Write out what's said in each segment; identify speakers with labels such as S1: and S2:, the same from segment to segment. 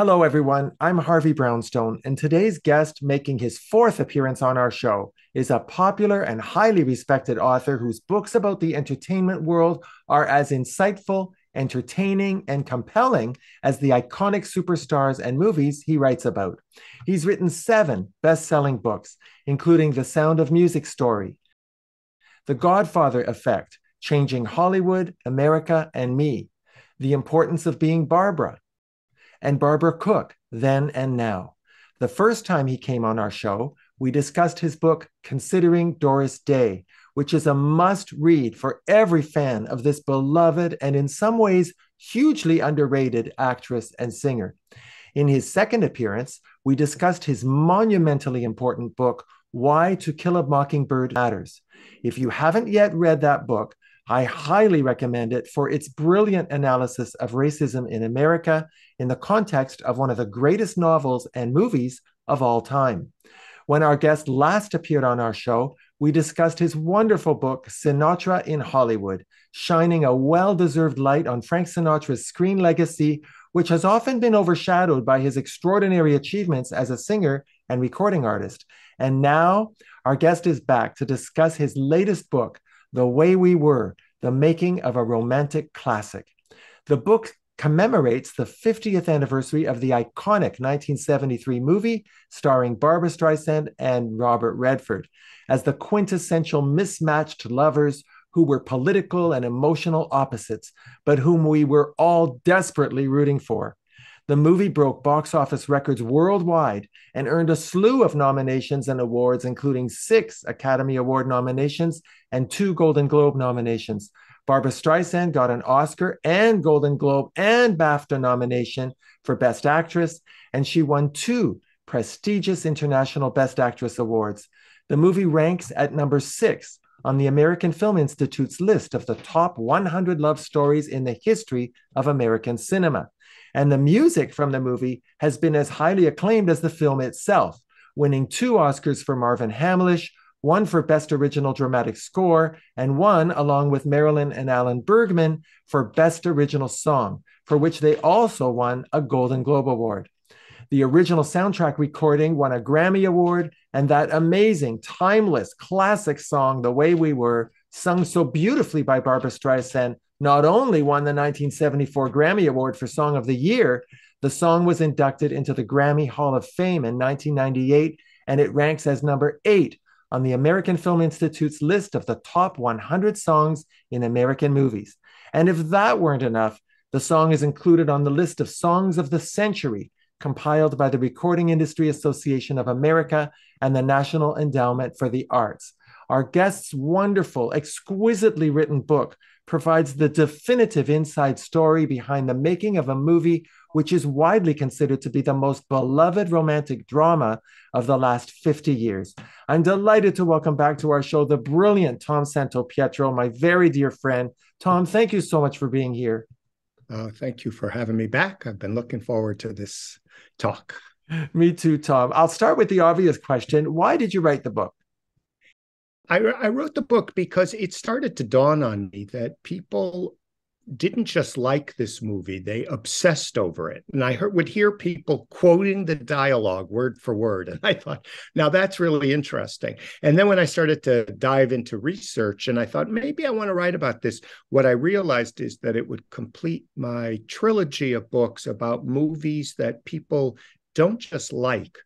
S1: Hello, everyone. I'm Harvey Brownstone, and today's guest making his fourth appearance on our show is a popular and highly respected author whose books about the entertainment world are as insightful, entertaining, and compelling as the iconic superstars and movies he writes about. He's written seven best selling books, including The Sound of Music Story, The Godfather Effect, Changing Hollywood, America, and Me, The Importance of Being Barbra and Barbara Cook, Then and Now. The first time he came on our show, we discussed his book, Considering Doris Day, which is a must read for every fan of this beloved and in some ways hugely underrated actress and singer. In his second appearance, we discussed his monumentally important book, Why to Kill a Mockingbird Matters. If you haven't yet read that book, I highly recommend it for its brilliant analysis of racism in America in the context of one of the greatest novels and movies of all time. When our guest last appeared on our show, we discussed his wonderful book, Sinatra in Hollywood, shining a well deserved light on Frank Sinatra's screen legacy, which has often been overshadowed by his extraordinary achievements as a singer and recording artist. And now, our guest is back to discuss his latest book, the Way We Were, The Making of a Romantic Classic. The book commemorates the 50th anniversary of the iconic 1973 movie starring Barbra Streisand and Robert Redford as the quintessential mismatched lovers who were political and emotional opposites, but whom we were all desperately rooting for. The movie broke box office records worldwide and earned a slew of nominations and awards, including six Academy Award nominations and two Golden Globe nominations. Barbra Streisand got an Oscar and Golden Globe and BAFTA nomination for Best Actress, and she won two prestigious International Best Actress awards. The movie ranks at number six on the American Film Institute's list of the top 100 love stories in the history of American cinema. And the music from the movie has been as highly acclaimed as the film itself, winning two Oscars for Marvin Hamlisch, one for Best Original Dramatic Score, and one, along with Marilyn and Alan Bergman, for Best Original Song, for which they also won a Golden Globe Award. The original soundtrack recording won a Grammy Award, and that amazing, timeless, classic song, The Way We Were, sung so beautifully by Barbra Streisand, not only won the 1974 Grammy Award for Song of the Year, the song was inducted into the Grammy Hall of Fame in 1998, and it ranks as number eight on the American Film Institute's list of the top 100 songs in American movies. And if that weren't enough, the song is included on the list of songs of the century compiled by the Recording Industry Association of America and the National Endowment for the Arts. Our guest's wonderful, exquisitely written book provides the definitive inside story behind the making of a movie which is widely considered to be the most beloved romantic drama of the last 50 years. I'm delighted to welcome back to our show the brilliant Tom Santopietro, my very dear friend. Tom, thank you so much for being here.
S2: Uh, thank you for having me back. I've been looking forward to this talk.
S1: Me too, Tom. I'll start with the obvious question Why did you write the book?
S2: I, I wrote the book because it started to dawn on me that people didn't just like this movie they obsessed over it. And i heard, would hear people quoting the dialogue word for word and i thought now that's really interesting. And then when i started to dive into research and i thought maybe i want to write about this what i realized is that it would complete my trilogy of books about movies that people don't just like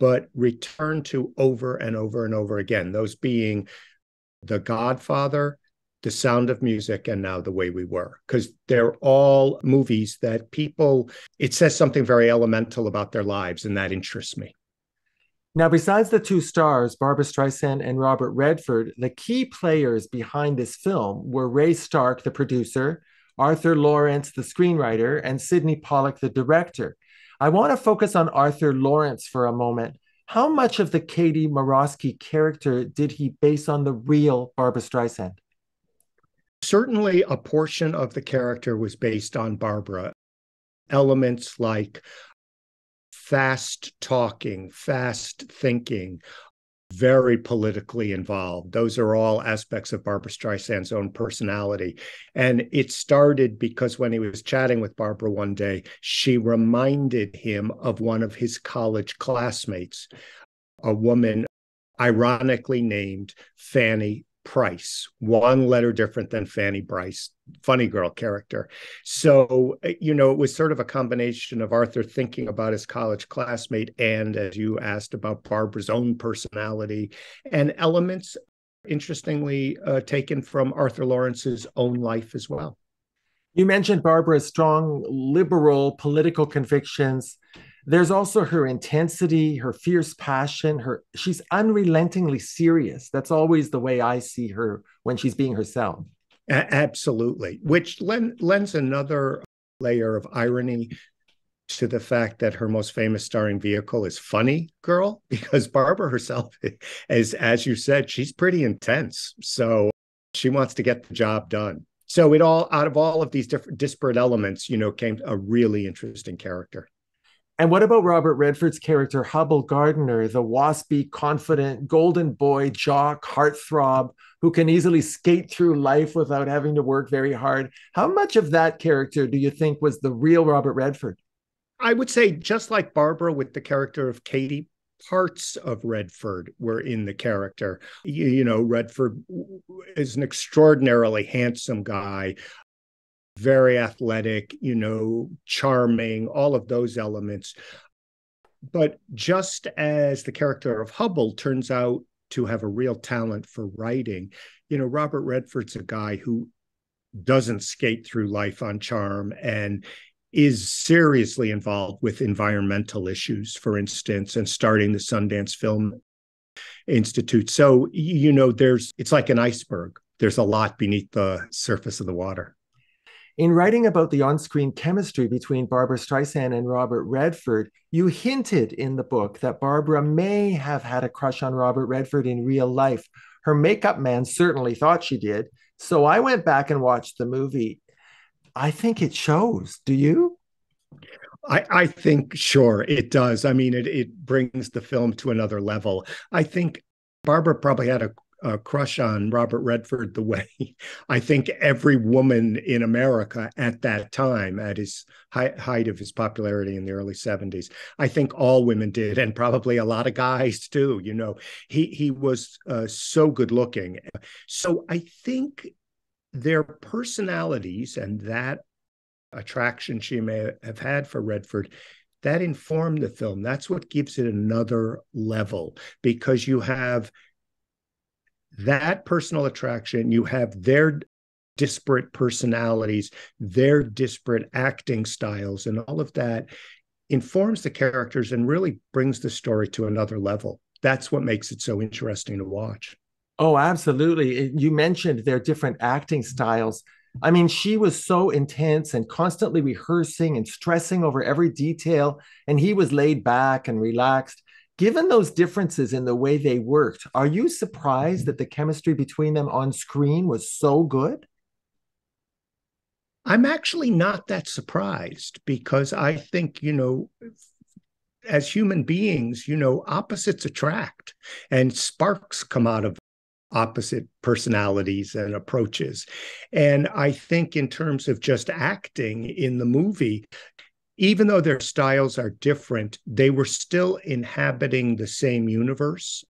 S2: but return to over and over and over again, those being The Godfather, The Sound of Music, and now The Way We Were, because they're all movies that people, it says something very elemental about their lives, and that interests me.
S1: Now, besides the two stars, Barbra Streisand and Robert Redford, the key players behind this film were Ray Stark, the producer, Arthur Laurents, the screenwriter, and Sydney Pollack, the director. I want to focus on Arthur Laurents for a moment. How much of the Katie Morosky character did he base on the real Barbra Streisand?
S2: Certainly, a portion of the character was based on Barbra. Elements like fast talking, fast thinking, very politically involved. Those are all aspects of Barbra Streisand's own personality. And it started because when he was chatting with Barbra one day, she reminded him of one of his college classmates, a woman ironically named Fanny Price, one letter different than Fanny Brice, funny girl character. So, uh, you know, it was sort of a combination of Arthur thinking about his college classmate and, as you asked, about Barbra's own personality and elements, interestingly, uh, taken from Arthur Laurents's own life as well.
S1: You mentioned Barbra's strong liberal political convictions there's also her intensity her fierce passion her she's unrelentingly serious. That's always the way i see her when she's being herself.
S2: A- absolutely. Which len- lends another layer of irony to the fact that her most famous starring vehicle is funny girl because barbra herself is as you said she's pretty intense. So she wants to get the job done. So it all out of all of these different disparate elements you know came a really interesting character
S1: and what about Robert Redford's character, Hubbell Gardner, the waspy, confident, golden boy, jock, heartthrob, who can easily skate through life without having to work very hard? How much of that character do you think was the real Robert Redford?
S2: I would say, just like Barbra with the character of Katie, parts of Redford were in the character. You, you, know, Redford is an extraordinarily handsome guy, very athletic, you know, charming, all of those elements. But just as the character of Hubbell turns out to have a real talent for writing, you know, Robert Redford's a guy who doesn't skate through life on charm and is seriously involved with environmental issues, for instance, and starting the Sundance Film Institute. So, you know, there's it's like an iceberg. There's a lot beneath the surface of the water.
S1: In writing about the on screen chemistry between Barbra Streisand and Robert Redford, you hinted in the book that Barbra may have had a crush on Robert Redford in real life. Her makeup man certainly thought she did. So I went back and watched the movie. I think it shows. Do you?
S2: I, I think sure it does. I mean, it it brings the film to another level. I think Barbra probably had a a crush on Robert Redford the way I think every woman in America at that time, at his high, height of his popularity in the early 70s, I think all women did, and probably a lot of guys too. You know, he he was uh, so good looking. So I think their personalities and that attraction she may have had for Redford that informed the film. That's what gives it another level because you have that personal attraction, you have their disparate personalities, their disparate acting styles, and all of that informs the characters and really brings the story to another level. That's what makes it so interesting to watch.
S1: Oh, absolutely. You mentioned their different acting styles. I mean, she was so intense and constantly rehearsing and stressing over every detail, and he was laid back and relaxed. Given those differences in the way they worked, are you surprised that the chemistry between them on screen was so good?
S2: I'm actually not that surprised because I think, you know, as human beings, you know, opposites attract and sparks come out of opposite personalities and approaches. And I think, in terms of just acting in the movie, even though their styles are different, they were still inhabiting the same universe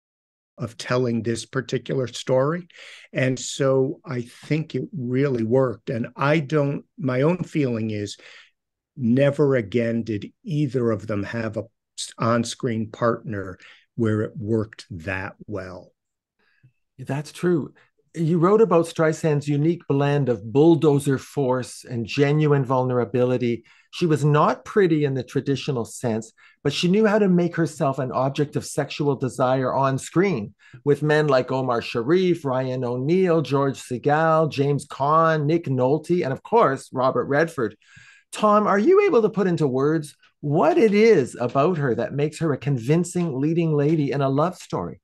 S2: of telling this particular story. And so I think it really worked. And I don't, my own feeling is never again did either of them have a on screen partner where it worked that well.
S1: That's true you wrote about Streisand's unique blend of bulldozer force and genuine vulnerability. She was not pretty in the traditional sense, but she knew how to make herself an object of sexual desire on screen with men like Omar Sharif, Ryan O'Neal, George Segal, James Caan, Nick Nolte, and of course, Robert Redford. Tom, are you able to put into words what it is about her that makes her a convincing leading lady in a love story?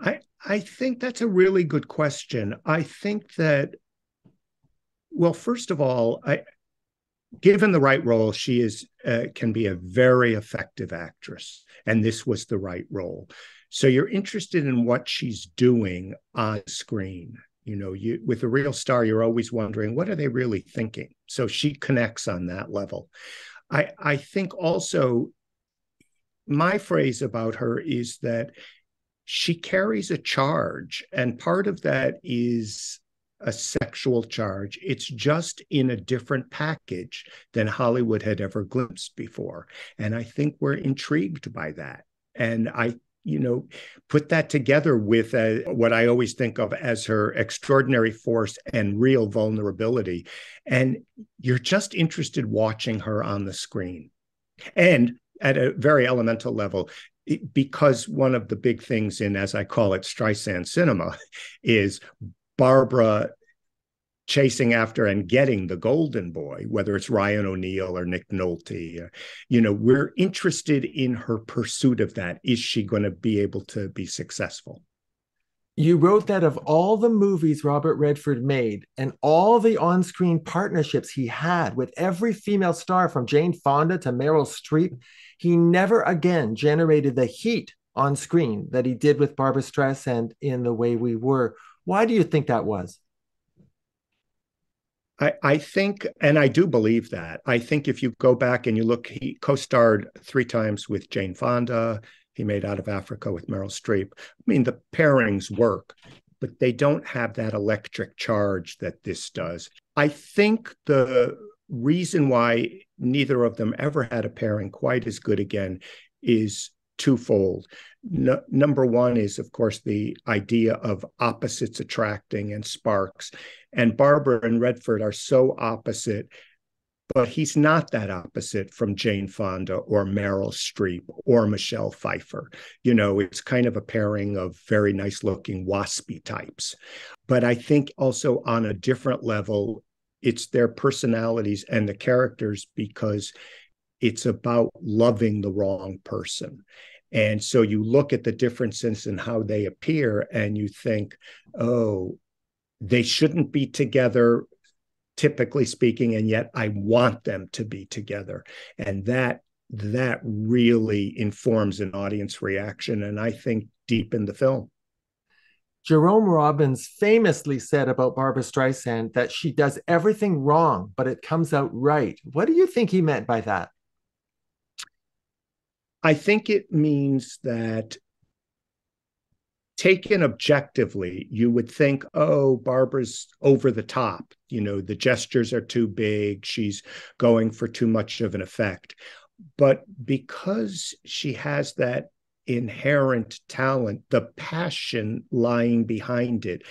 S2: I, I think that's a really good question. I think that, well, first of all, I given the right role, she is uh, can be a very effective actress, and this was the right role. So you're interested in what she's doing on screen. You know, you with a real star, you're always wondering what are they really thinking. So she connects on that level. I I think also my phrase about her is that she carries a charge, and part of that is a sexual charge. It's just in a different package than Hollywood had ever glimpsed before. And I think we're intrigued by that. And I, you know, put that together with uh, what I always think of as her extraordinary force and real vulnerability. And you're just interested watching her on the screen. And at a very elemental level, because one of the big things in, as I call it, Streisand cinema is Barbra chasing after and getting the golden boy, whether it's Ryan O'Neal or Nick Nolte. Uh, you know, we're interested in her pursuit of that. Is she going to be able to be successful?
S1: You wrote that of all the movies Robert Redford made and all the on screen partnerships he had with every female star from Jane Fonda to Meryl Streep, he never again generated the heat on screen that he did with Barbra Streisand in The Way We Were. Why do you think that was?
S2: I, I think, and I do believe that. I think if you go back and you look, he co-starred three times with Jane Fonda. He made Out of Africa with Meryl Streep. I mean, the pairings work, but they don't have that electric charge that this does. I think the reason why neither of them ever had a pairing quite as good again is twofold. No, number one is, of course, the idea of opposites attracting and sparks. And Barbra and Redford are so opposite, but he's not that opposite from Jane Fonda or Meryl Streep or Michelle Pfeiffer. You know, it's kind of a pairing of very nice looking waspy types. But I think also on a different level, it's their personalities and the characters because it's about loving the wrong person. And so you look at the differences in how they appear and you think, oh, they shouldn't be together, typically speaking, and yet I want them to be together. And that that really informs an audience reaction and I think deep in the film.
S1: Jerome Robbins famously said about Barbra Streisand that she does everything wrong, but it comes out right. What do you think he meant by that?
S2: I think it means that taken objectively, you would think, oh, Barbra's over the top. You know, the gestures are too big. She's going for too much of an effect. But because she has that inherent talent, the passion lying behind it,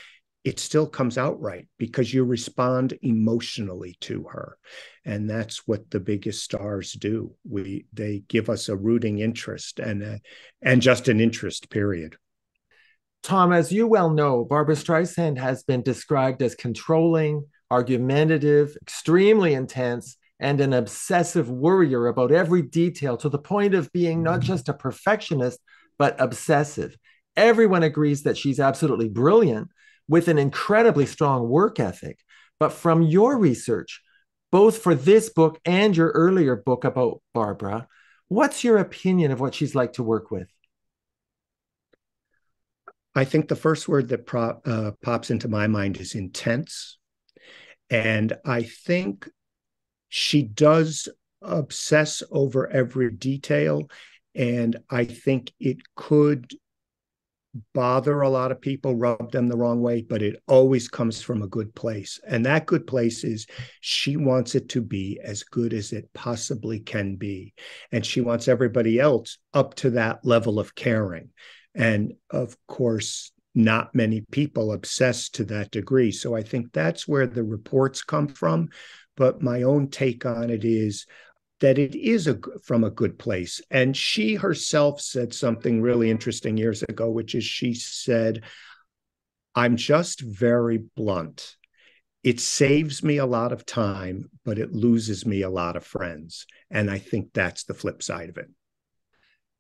S2: it still comes out right because you respond emotionally to her. And that's what the biggest stars do. We they give us a rooting interest and a, and just an interest period.
S1: Tom as you well know barbra streisand has been described as controlling argumentative extremely intense and an obsessive worrier about every detail to the point of being not mm-hmm. just a perfectionist but obsessive. Everyone agrees that she's absolutely brilliant with an incredibly strong work ethic. But from your research, both for this book and your earlier book about Barbra, what's your opinion of what she's like to work with?
S2: I think the first word that pro- uh, pops into my mind is intense. And I think she does obsess over every detail. And I think it could bother a lot of people, rub them the wrong way, but it always comes from a good place. And that good place is she wants it to be as good as it possibly can be. And she wants everybody else up to that level of caring. And of course, not many people obsess to that degree. So I think that's where the reports come from. But my own take on it is that it is a, from a good place. And she herself said something really interesting years ago, which is she said, I'm just very blunt. It saves me a lot of time, but it loses me a lot of friends. And I think that's the flip side of it.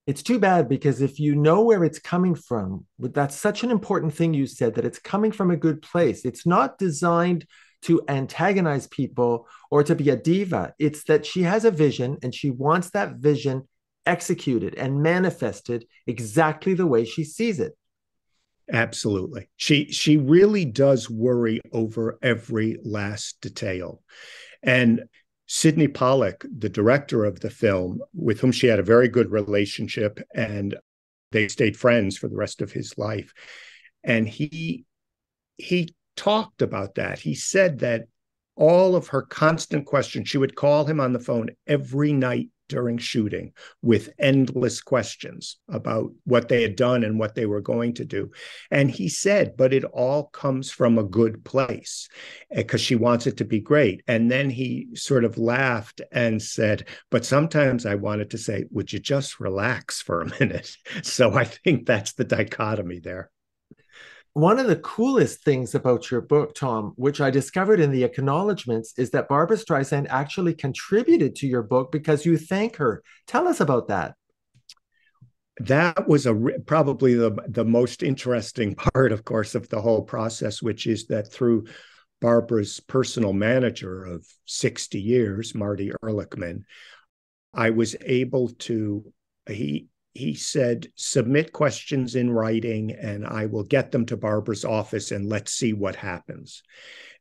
S1: It's too bad because if you know where it's coming from, that's such an important thing you said that it's coming from a good place. It's not designed to antagonize people or to be a diva. It's that she has a vision and she wants that vision executed and manifested exactly the way she sees it.
S2: Absolutely. She she really does worry over every last detail. And Sydney Pollack, the director of the film, with whom she had a very good relationship and they stayed friends for the rest of his life. And he he talked about that. He said that all of her constant questions, she would call him on the phone every night during shooting with endless questions about what they had done and what they were going to do. And he said, but it all comes from a good place because eh, she wants it to be great. And then he sort of laughed and said, but sometimes I wanted to say, would you just relax for a minute? So I think that's the dichotomy there
S1: one of the coolest things about your book, Tom, which I discovered in the acknowledgments, is that Barbra Streisand actually contributed to your book because you thank her. Tell us about that.
S2: That was a probably the the most interesting part, of course, of the whole process, which is that through Barbra's personal manager of 60 years, Marty Erlichman, I was able to he he said, submit questions in writing and I will get them to Barbra's office and let's see what happens.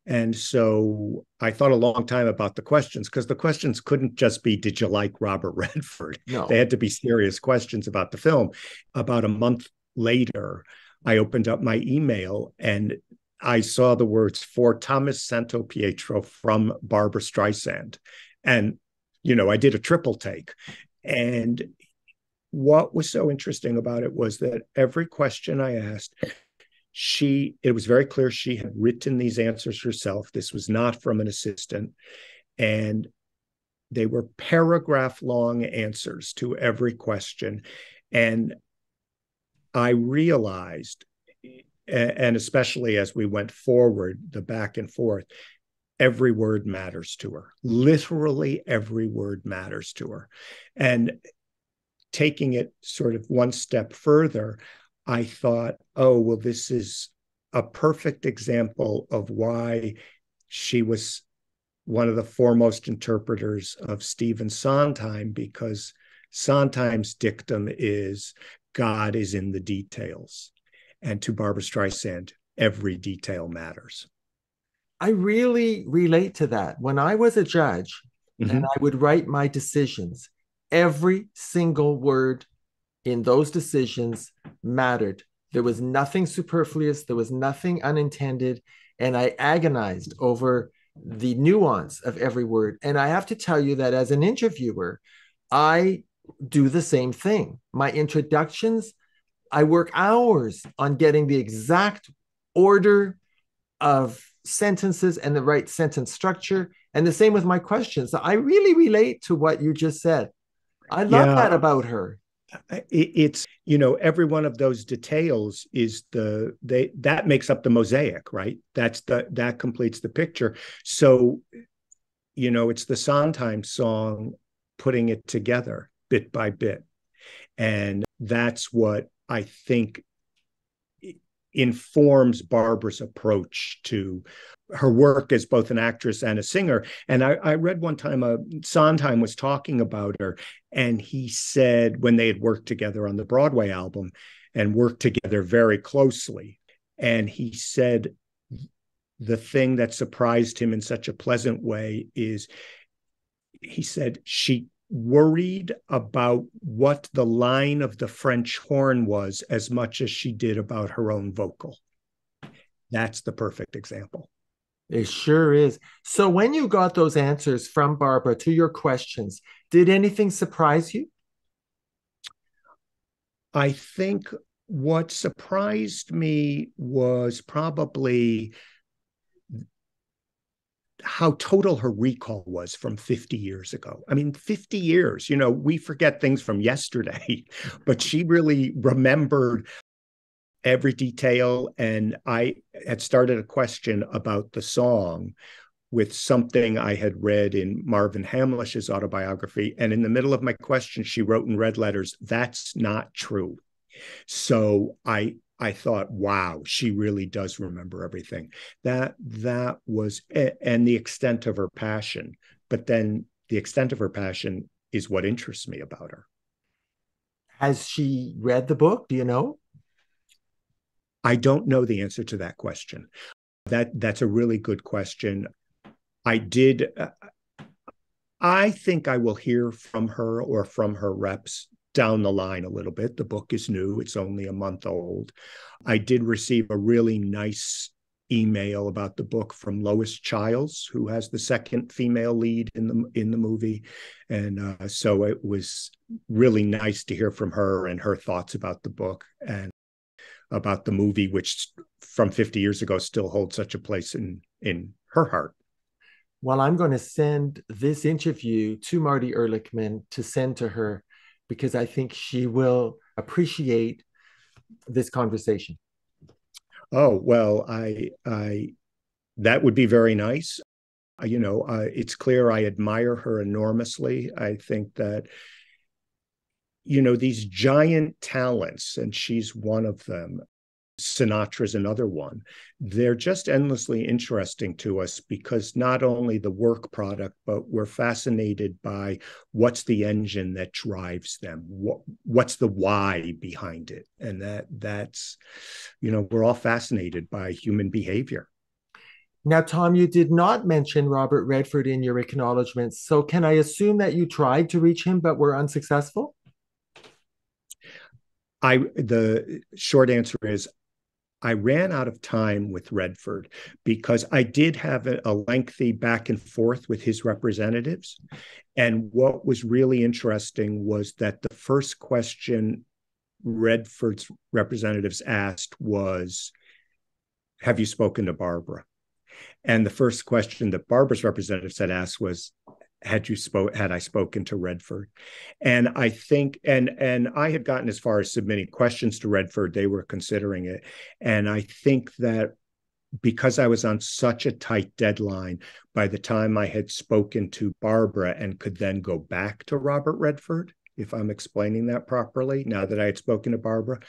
S2: And so I thought a long time about the questions because the questions couldn't just be, Did you like Robert Redford? No. They had to be serious questions about the film. About a month later, I opened up my email and I saw the words for Thomas Santopietro from Barbra Streisand. And, you know, I did a triple take. And what was so interesting about it was that every question I asked, she it was very clear she had written these answers herself. This was not from an assistant. And they were paragraph long answers to every question. And I realized, and especially as we went forward, the back and forth, every word matters to her. Literally every word matters to her. And taking it sort of one step further, I thought, oh, well, this is a perfect example of why she was one of the foremost interpreters of Stephen Sondheim, because Sondheim's dictum is God is in the details. And to Barbra Streisand, every detail matters.
S1: I really relate to that. When I was a judge mm-hmm. and I would write my decisions, every single word in those decisions mattered. There was nothing superfluous, there was nothing unintended. And I agonized over the nuance of every word. And I have to tell you that as an interviewer, I do the same thing. My introductions, I work hours on getting the exact order of sentences and the right sentence structure. And the same with my questions. So I really relate to what you just said. I love yeah. that about her.
S2: It's you know every one of those details is the they that makes up the mosaic, right? That's the that completes the picture. So, you know, it's the Sondheim song putting it together bit by bit, and that's what I think informs Barbra's approach to her work as both an actress and a singer. And I, I read one time uh, Sondheim was talking about her, and he said when they had worked together on the Broadway album and worked together very closely, and he said the thing that surprised him in such a pleasant way is he said she worried about what the line of the French horn was as much as she did about her own vocal. That's the perfect example.
S1: It sure is. So, when you got those answers from Barbra to your questions, did anything surprise you?
S2: I think what surprised me was probably how total her recall was from 50 years ago. I mean, 50 years, you know, we forget things from yesterday, but she really remembered every detail. And I had started a question about the song with something I had read in Marvin Hamlisch's autobiography. And in the middle of my question, she wrote in red letters, That's not true. So I I thought, wow, she really does remember everything. That that was and the extent of her passion. But then the extent of her passion is what interests me about her.
S1: Has she read the book? Do you know?
S2: I don't know the answer to that question. That that's a really good question. I did. Uh, I think I will hear from her or from her reps down the line a little bit. The book is new; it's only a month old. I did receive a really nice email about the book from Lois Chiles, who has the second female lead in the in the movie, and uh, so it was really nice to hear from her and her thoughts about the book and about the movie, which from 50 years ago still holds such a place in in her heart.
S1: Well, I'm going to send this interview to Marty Erlichman to send to her because I think she will appreciate this conversation.
S2: Oh well, I I that would be very nice. You know, uh, it's clear I admire her enormously. I think that you know these giant talents, and she's one of them. Sinatra's another one. They're just endlessly interesting to us because not only the work product, but we're fascinated by what's the engine that drives them. What, what's the why behind it? And that that's, you know, we're all fascinated by human behavior.
S1: Now, Tom, you did not mention Robert Redford in your acknowledgments. So can I assume that you tried to reach him but were unsuccessful?
S2: I the short answer is I ran out of time with Redford because I did have a, a, lengthy back and forth with his representatives. And what was really interesting was that the first question Redford's representatives asked was Have you spoken to Barbra? And the first question that Barbra's representatives had asked was had you spoke had I spoken to Redford. And I think and and I had gotten as far as submitting questions to Redford, they were considering it. And I think that because I was on such a tight deadline, by the time I had spoken to Barbra and could then go back to Robert Redford, if I'm explaining that properly, now that I had spoken to Barbra,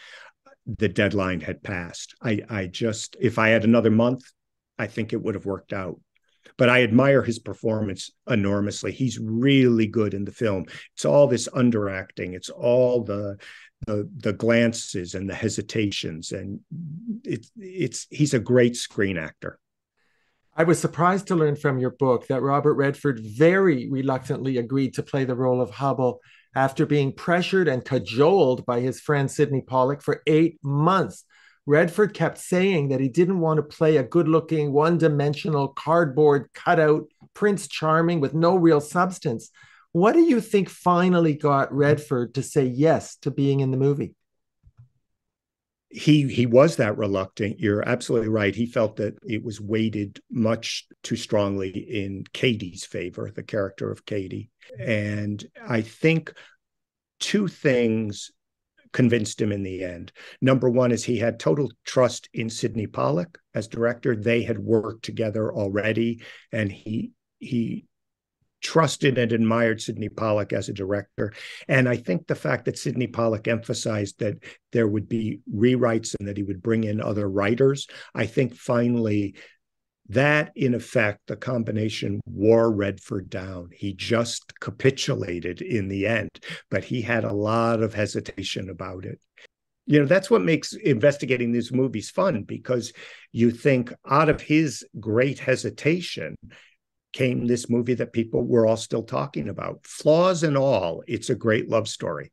S2: the deadline had passed. I, I just, if I had another month, I think it would have worked out but I admire his performance enormously. He's really good in the film. It's all this underacting. It's all the the, the glances and the hesitations, and it's it's he's a great screen actor.
S1: I was surprised to learn from your book that Robert Redford very reluctantly agreed to play the role of Hubbell after being pressured and cajoled by his friend Sydney Pollack for eight months. Redford kept saying that he didn't want to play a good looking, one dimensional cardboard cutout Prince Charming with no real substance. What do you think finally got Redford to say yes to being in the movie?
S2: He he was that reluctant. You're absolutely right. He felt that it was weighted much too strongly in Katie's favor, the character of Katie. And I think two things convinced him in the end. Number one is he had total trust in Sydney Pollack as director. They had worked together already, and he he trusted and admired Sydney Pollack as a director. And I think the fact that Sydney Pollack emphasized that there would be rewrites and that he would bring in other writers, I think finally that in effect the combination wore redford down. He just capitulated in the end but he had a lot of hesitation about it. You know that's what makes investigating these movies fun because you think out of his great hesitation came this movie that people were all still talking about. Flaws and all it's a great love story.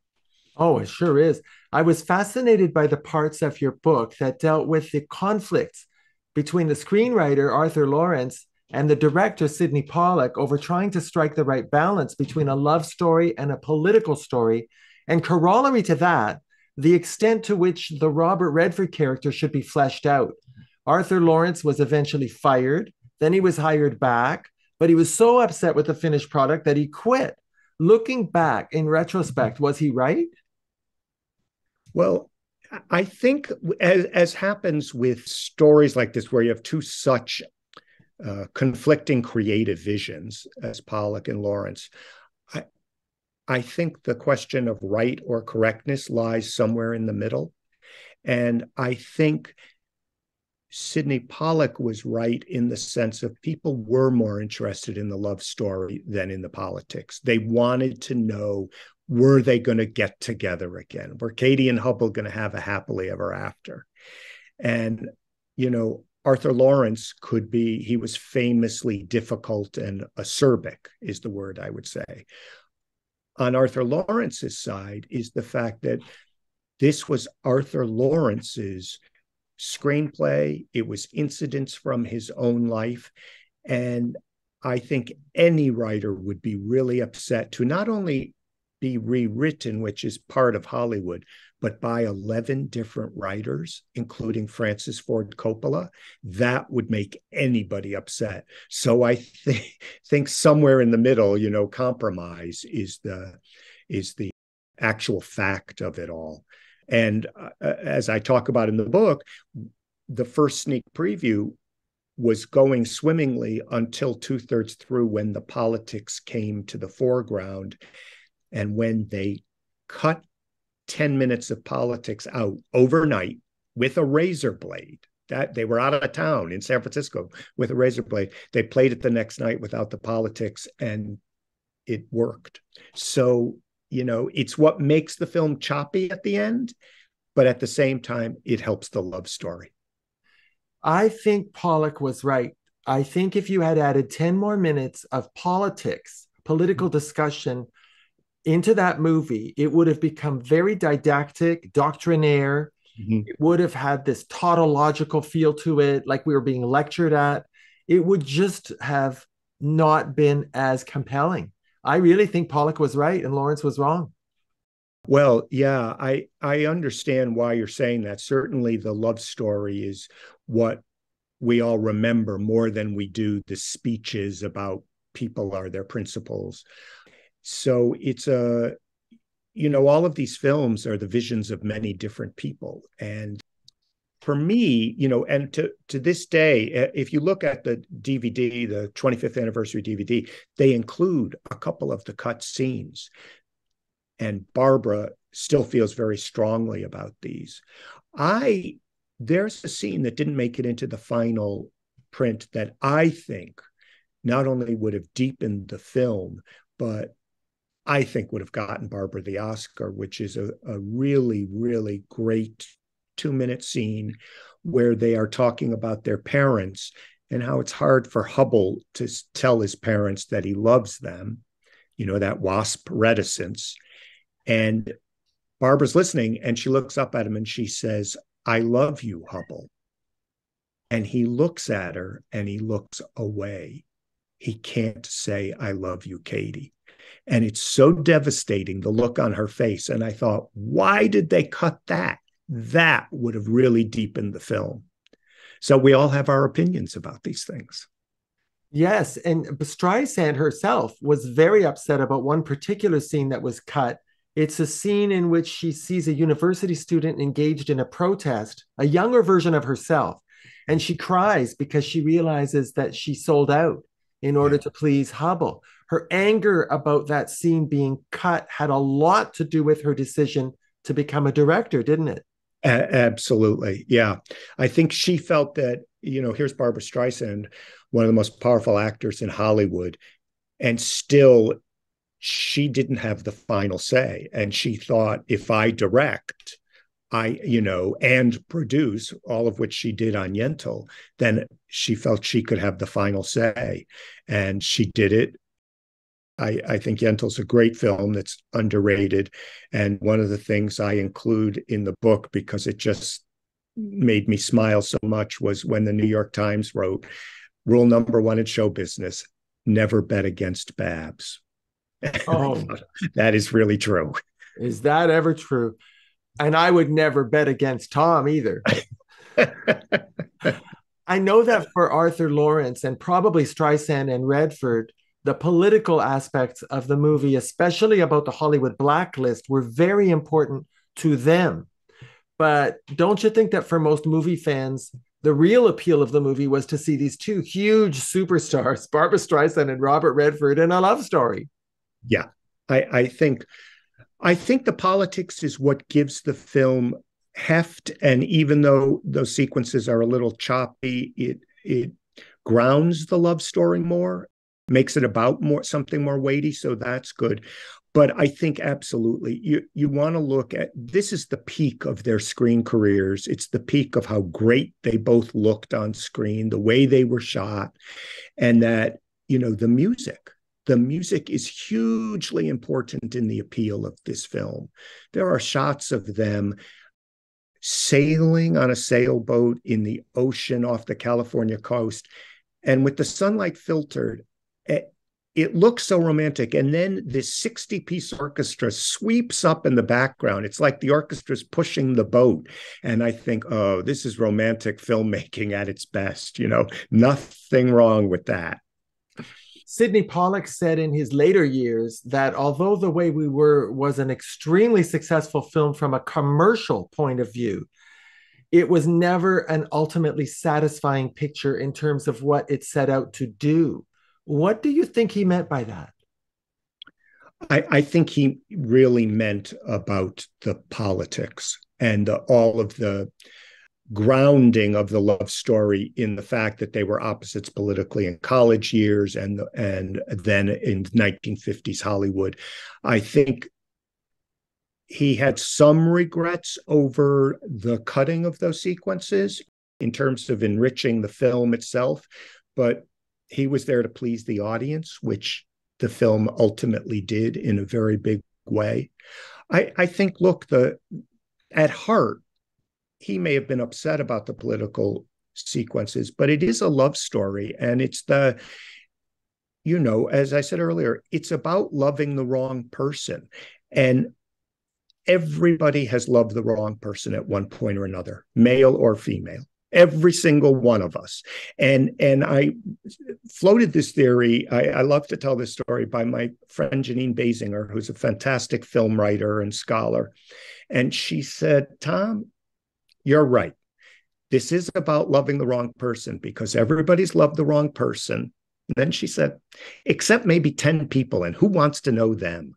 S1: Oh it sure is. I was fascinated by the parts of your book that dealt with the conflicts between the screenwriter Arthur Laurents and the director Sydney Pollack over trying to strike the right balance between a love story and a political story. And corollary to that, the extent to which the Robert Redford character should be fleshed out. Arthur Laurents was eventually fired, then he was hired back, but he was so upset with the finished product that he quit. Looking back in retrospect, was he right?
S2: Well, I think, as, as happens with stories like this, where you have two such uh, conflicting creative visions as Pollack and Laurents, I, I think the question of right or correctness lies somewhere in the middle. And I think Sydney Pollack was right in the sense of people were more interested in the love story than in the politics. They wanted to know were they going to get together again? Were Katie and Hubbell going to have a happily ever after? And, you know, Arthur Laurents could be, he was famously difficult and acerbic, is the word I would say. On Arthur Laurents's side is the fact that this was Arthur Laurents's screenplay, it was incidents from his own life. And I think any writer would be really upset to not only be rewritten, which is part of Hollywood, but by 11 different writers, including Francis Ford Coppola, that would make anybody upset. So I th- think somewhere in the middle, you know, compromise is the is the actual fact of it all. And uh, as I talk about in the book, the first sneak preview was going swimmingly until two thirds through when the politics came to the foreground. And when they cut 10 minutes of politics out overnight with a razor blade, that they were out of town in San Francisco with a razor blade. They played it the next night without the politics and it worked. So, you know, it's what makes the film choppy at the end, but at the same time, it helps the love story.
S1: I think Pollack was right. I think if you had added 10 more minutes of politics, political mm-hmm. discussion into that movie, it would have become very didactic, doctrinaire. Mm-hmm. It would have had this tautological feel to it, like we were being lectured at. It would just have not been as compelling. I really think Pollack was right and Laurents was wrong.
S2: Well, yeah, I I understand why you're saying that. Certainly the love story is what we all remember more than we do the speeches about people are their principles. So it's a, you know, all of these films are the visions of many different people. And for me, you know, and to to this day, eh, if you look at the DVD, the 25th anniversary DVD, they include a couple of the cut scenes. And Barbra still feels very strongly about these. I there's a scene that didn't make it into the final print that I think not only would have deepened the film, but I think would have gotten Barbra the Oscar, which is a, a really, really great two minute scene where they are talking about their parents and how it's hard for Hubbell to tell his parents that he loves them, you know, that wasp reticence. And Barbra's listening and she looks up at him and she says, I love you, Hubbell. And he looks at her and he looks away. He can't say, I love you, Katie. And it's so devastating, the look on her face. And I thought, why did they cut that? That would have really deepened the film. So we all have our opinions about these things.
S1: Yes. And Streisand herself was very upset about one particular scene that was cut. It's a scene in which she sees a university student engaged in a protest, a younger version of herself. And she cries because she realizes that she sold out in order to please Hubbell her anger about that scene being cut had a lot to do with her decision to become a director, didn't it?
S2: A- absolutely. Yeah. I think she felt that, you know, here's Barbra Streisand, one of the most powerful actors in Hollywood, and still she didn't have the final say. And she thought, if I direct, I, you know, and produce, all of which she did on Yentl, then she felt she could have the final say. And she did it. I, I think Yentl's a great film that's underrated. And one of the things I include in the book, because it just made me smile so much, was when the New York Times wrote rule number one in show business never bet against Babs. Oh, that is really true.
S1: Is that ever true? And I would never bet against Tom either. I know that for Arthur Laurents and probably Streisand and Redford, the political aspects of the movie, especially about the Hollywood blacklist, were very important to them. But don't you think that for most movie fans, the real appeal of the movie was to see these two huge superstars, Barbra Streisand and Robert Redford, in a love story?
S2: Yeah, I, I think I think the politics is what gives the film heft and even though those sequences are a little choppy it it grounds the love story more makes it about more something more weighty so that's good. But i think absolutely you you want to look at this is the peak of their screen careers. It's the peak of how great they both looked on screen the way they were shot and that you know the music. The music is hugely important in the appeal of this film. There are shots of them sailing on a sailboat in the ocean off the California coast. And with the sunlight filtered, it, looks so romantic. And then this 60 piece orchestra sweeps up in the background. It's like the orchestra's pushing the boat. And I think, oh, this is romantic filmmaking at its best. You know, nothing wrong with that.
S1: Sydney Pollack said in his later years that although The Way We Were was an extremely successful film from a commercial point of view, it was never an ultimately satisfying picture in terms of what it set out to do. What do you think he meant by that?
S2: I, I think he really meant about the politics and the, all of the grounding of the love story in the fact that they were opposites politically in college years and and then in 1950s Hollywood. I think he had some regrets over the cutting of those sequences in terms of enriching the film itself, but he was there to please the audience, which the film ultimately did in a very big way. I, I think, look, the at heart, he may have been upset about the political sequences, but it is a love story. And it's the, you know, as I said earlier, it's about loving the wrong person. And everybody has loved the wrong person at one point or another, male or female every single one of us and and i floated this theory I, I, love to tell this story by my friend Jeanine Basinger who's a fantastic film writer and scholar and she said tom you're right. This is about loving the wrong person because everybody's loved the wrong person. And then she said, except maybe 10 people, and who wants to know them?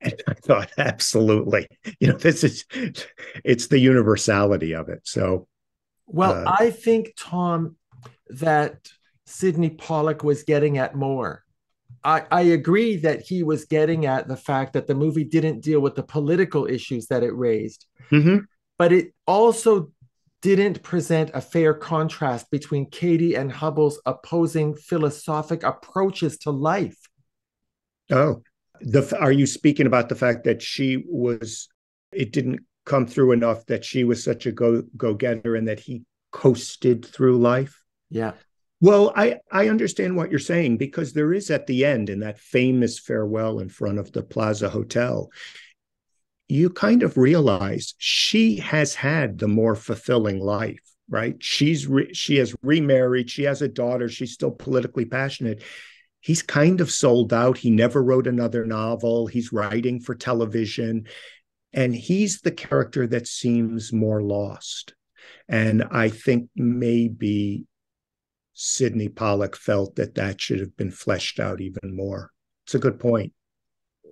S2: And I thought, absolutely. You know, this is it's the universality of it. So
S1: well, uh, I think, Tom, that Sydney Pollack was getting at more. I, I agree that he was getting at the fact that the movie didn't deal with the political issues that it raised. Mm-hmm but it also didn't present a fair contrast between Katie and Hubbell's opposing philosophic approaches to life.
S2: Oh, the are you speaking about the fact that she was it didn't come through enough that she was such a go go getter and that he coasted through life?
S1: Yeah.
S2: Well, I I understand what you're saying because there is at the end in that famous farewell in front of the Plaza Hotel you kind of realize she has had the more fulfilling life right? She's re- she has remarried she has a daughter she's still politically passionate. He's kind of sold out. He never wrote another novel. He's writing for television and he's the character that seems more lost and i think maybe Sydney Pollack felt that that should have been fleshed out even more it's a good point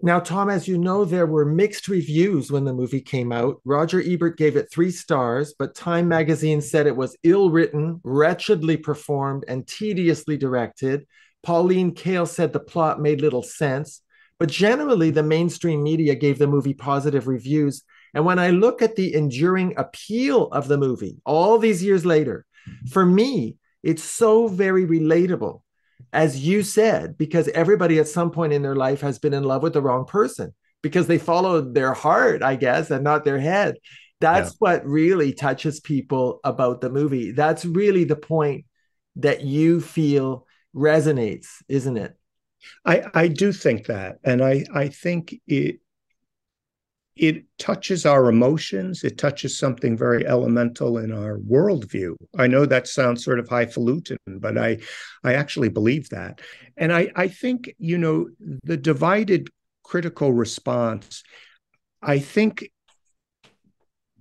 S1: now, Tom, as you know, there were mixed reviews when the movie came out. Roger Ebert gave it three stars, but Time magazine said it was ill written, wretchedly performed, and tediously directed. Pauline Kael said the plot made little sense, but generally the mainstream media gave the movie positive reviews. And when I look at the enduring appeal of the movie all these years later, for me, it's so very relatable as you said, because everybody at some point in their life has been in love with the wrong person because they followed their heart, I guess, and not their head. That's yeah. what really touches people about the movie. That's really the point that you feel resonates, isn't it?
S2: I, I do think that. And I, I think it it touches our emotions. It touches something very elemental in our worldview. I know that sounds sort of highfalutin, but I, I actually believe that. And I, I think, you know, the divided critical response, I think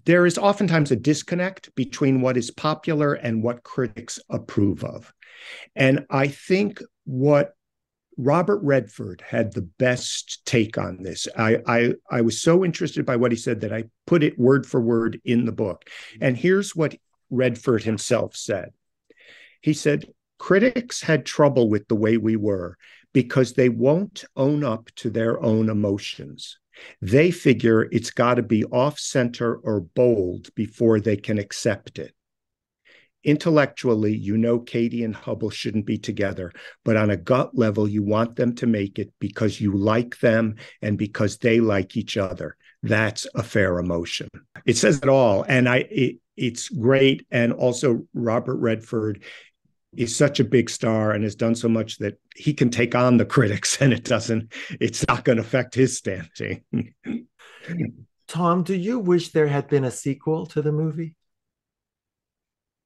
S2: there is oftentimes a disconnect between what is popular and what critics approve of. And I think what Robert Redford had the best take on this. I, I, I was so interested by what he said that I put it word for word in the book. And here's what Redford himself said. He said, Critics had trouble with the way we were because they won't own up to their own emotions. They figure it's got to be off center or bold before they can accept it. Intellectually, you know Katie and Hubbell shouldn't be together, but on a gut level, you want them to make it because you like them and because they like each other. That's a fair emotion. It says it all, and I it, it's great. And also, Robert Redford is such a big star and has done so much that he can take on the critics, and it doesn't. It's not going to affect his standing.
S1: Tom, do you wish there had been a sequel to the movie?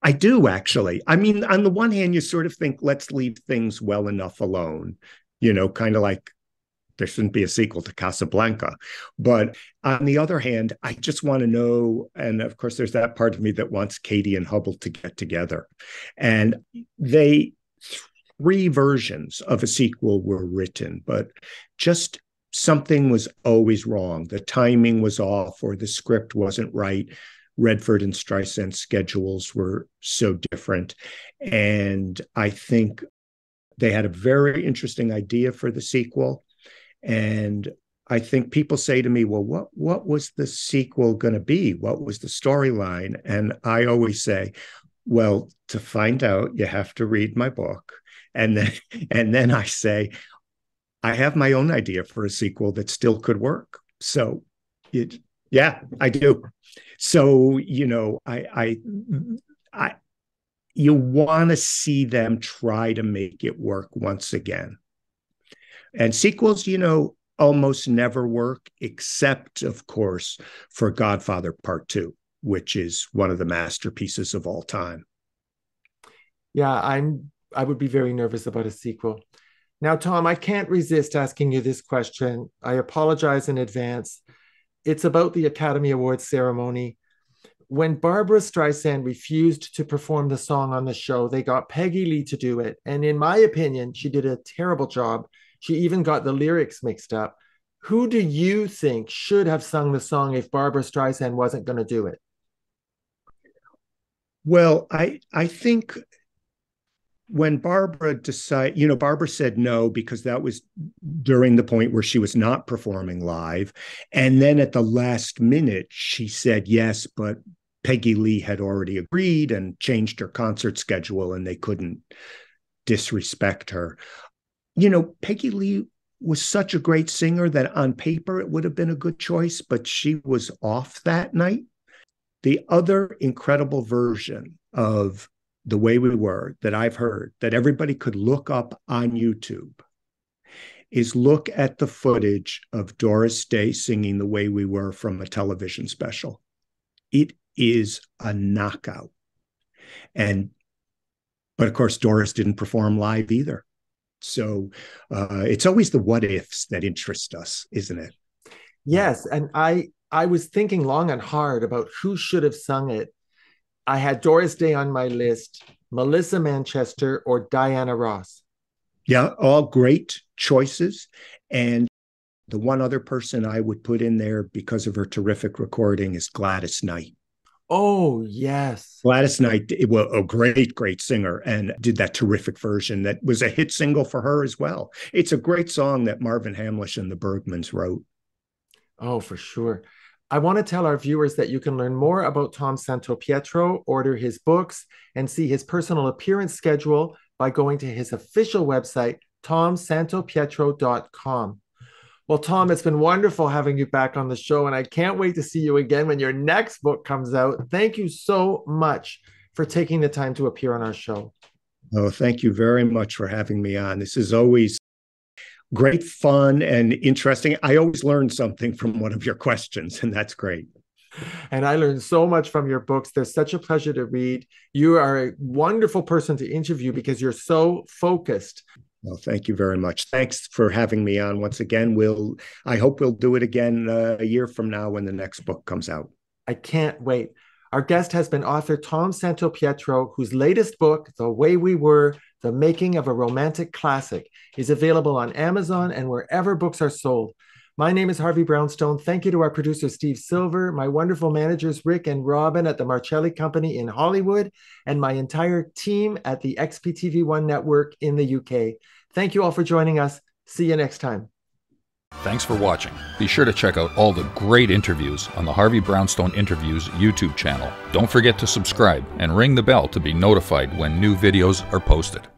S2: I do actually. I mean, on the one hand, you sort of think, let's leave things well enough alone, you know, kind of like there shouldn't be a sequel to Casablanca. But on the other hand, I just want to know. And of course, there's that part of me that wants Katie and Hubbell to get together. And they, three versions of a sequel were written, but just something was always wrong. The timing was off or the script wasn't right. Redford and Streisand schedules were so different. And I think they had a very interesting idea for the sequel. And I think people say to me, well, what, what was the sequel going to be? What was the storyline? And I always say, well, to find out, you have to read my book. And then, and then I say, I have my own idea for a sequel that still could work. So it, yeah, I do. So, you know, I, I, I, you want to see them try to make it work once again. And sequels, you know, almost never work, except, of course, for Godfather Part Two, which is one of the masterpieces of all time.
S1: Yeah, I'm. I would be very nervous about a sequel. Now, Tom, I can't resist asking you this question. I apologize in advance. It's about the Academy Awards ceremony. When Barbra Streisand refused to perform the song on the show, they got Peggy Lee to do it. And in my opinion, she did a terrible job. She even got the lyrics mixed up. Who do you think should have sung the song if Barbra Streisand wasn't going to do it?
S2: Well, I I think when Barbra decided, you know, Barbra said no because that was during the point where she was not performing live. And then at the last minute, she said yes, but Peggy Lee had already agreed and changed her concert schedule and they couldn't disrespect her. You know, Peggy Lee was such a great singer that on paper it would have been a good choice, but she was off that night. The other incredible version of the way we were that I've heard that everybody could look up on YouTube is look at the footage of Doris Day singing the way we were from a television special. It is a knockout. And, but of course, Doris didn't perform live either. So uh, it's always the what ifs that interest us, isn't it?
S1: Yes. And I, I was thinking long and hard about who should have sung it I had Doris Day on my list, Melissa Manchester, or Diana Ross.
S2: Yeah, all great choices. And the one other person I would put in there because of her terrific recording is Gladys Knight.
S1: Oh, yes.
S2: Gladys Knight was a great, great singer and did that terrific version that was a hit single for her as well. It's a great song that Marvin Hamlisch and the Bergmans wrote.
S1: Oh, for sure. I want to tell our viewers that you can learn more about Tom Santopietro, order his books, and see his personal appearance schedule by going to his official website, tomsantopietro.com. Well, Tom, it's been wonderful having you back on the show, and I can't wait to see you again when your next book comes out. Thank you so much for taking the time to appear on our show.
S2: Oh, thank you very much for having me on. This is always great fun and interesting. I always learn something from one of your questions, and that's great.
S1: And I learned so much from your books. They're such a pleasure to read. You are a wonderful person to interview because you're so focused.
S2: Well, thank you very much. Thanks for having me on once again. We'll I hope we'll do it again uh, a year from now when the next book comes out.
S1: I can't wait. Our guest has been author Tom Santopietro, whose latest book, The Way We Were The Making of a Romantic Classic, is available on Amazon and wherever books are sold. My name is Harvey Brownstone. Thank you to our producer, Steve Silver, my wonderful managers, Rick and Robin at the Marcelli Company in Hollywood, and my entire team at the XPTV1 network in the UK. Thank you all for joining us. See you next time.
S3: Thanks for watching. Be sure to check out all the great interviews on the Harvey Brownstone Interviews YouTube channel. Don't forget to subscribe and ring the bell to be notified when new videos are posted.